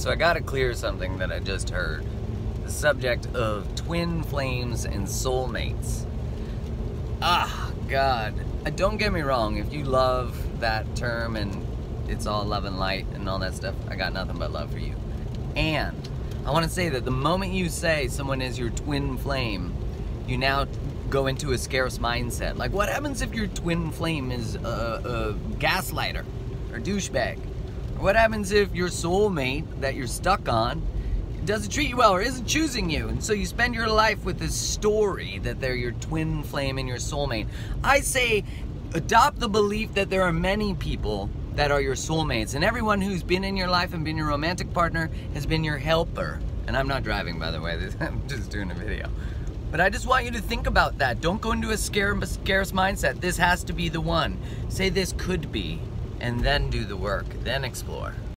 So I gotta clear something that I just heard. The subject of twin flames and soulmates. Ah, God. Uh, Don't get me wrong, if you love that term and it's all love and light and all that stuff, I got nothing but love for you. And I want to say that the moment you say someone is your twin flame, you now go into a scarce mindset. Like, what happens if your twin flame is a, a gaslighter or douchebag? What happens if your soulmate that you're stuck on doesn't treat you well or isn't choosing you? And so you spend your life with this story that they're your twin flame and your soulmate. I say, adopt the belief that there are many people that are your soulmates, and everyone who's been in your life and been your romantic partner has been your helper. And I'm not driving, by the way, I'm just doing a video. But I just want you to think about that. Don't go into a scare, scarce mindset. This has to be the one. Say this could be, and then do the work, then explore.